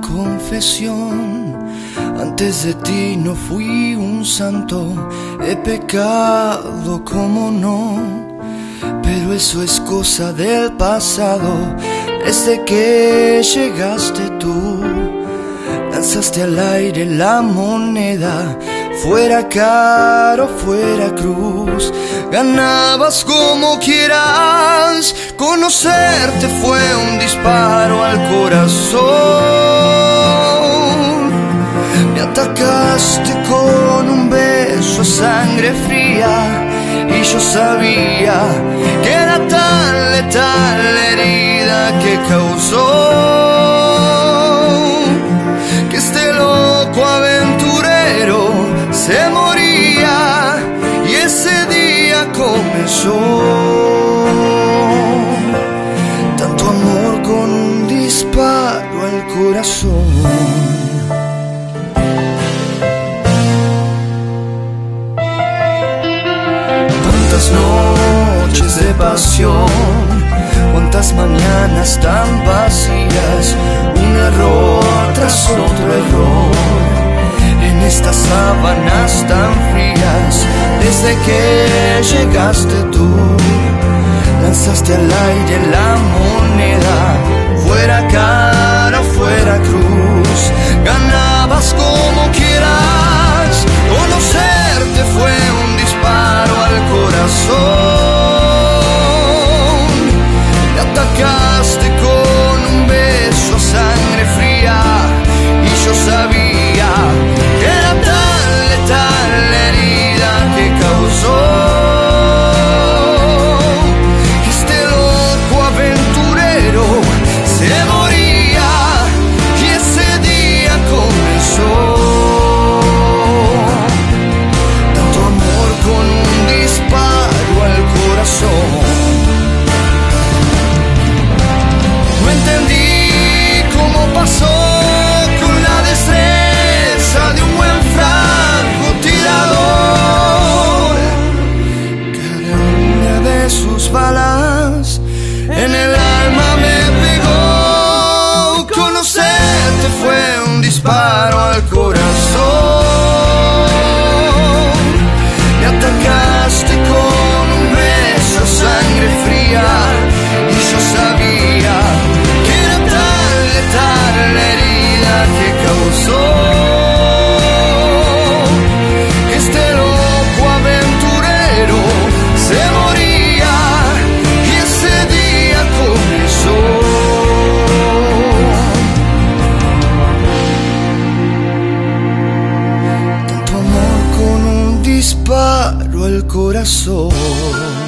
confesión. Antes de ti no fui un santo, he pecado como no. Pero eso es cosa del pasado, desde que llegaste tú. Lanzaste al aire la moneda, fuera caro, fuera cruz. Ganabas como quieras, conocerte fue fría y yo sabía que era tan letal la herida que causó pasión, cuántas mañanas tan vacías, un error tras otro error, en estas sábanas tan frías, desde que llegaste tú, lanzaste al aire la moneda, fuera cara, fuera cruz, ganabas como quieras, conocerte fue un disparo al corazón. Disparo al corazón.